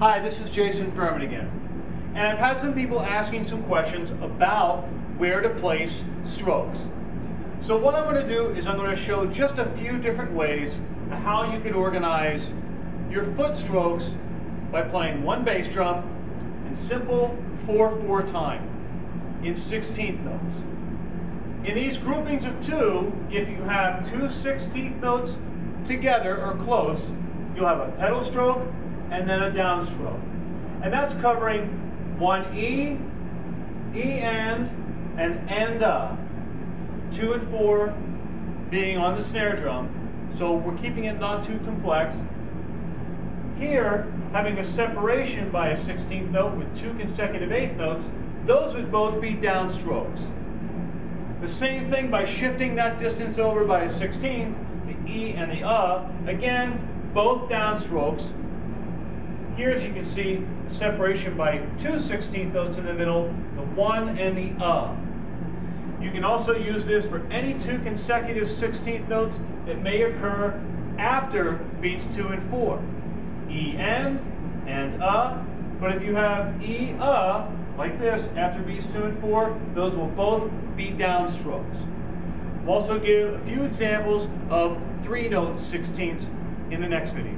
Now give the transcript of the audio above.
Hi, this is Jason Furman again. And I've had some people asking some questions about where to place strokes. So what I'm going to do is I'm going to show just a few different ways how you can organize your foot strokes by playing one bass drum in simple 4-4 time in 16th notes. In these groupings of two, if you have two 16th notes together or close, you'll have a pedal stroke and then a downstroke. And that's covering one E, E and, and end up. Two and four being on the snare drum. So we're keeping it not too complex. Here, having a separation by a 16th note with two consecutive eighth notes, those would both be downstrokes. The same thing by shifting that distance over by a 16th, the E and the uh, again, both downstrokes. Here, as you can see, separation by two 16th notes in the middle, the one and the uh. You can also use this for any two consecutive 16th notes that may occur after beats two and four. E and and uh, but if you have E uh, like this, after beats two and four, those will both be downstrokes. We'll also give a few examples of three note sixteenths in the next video.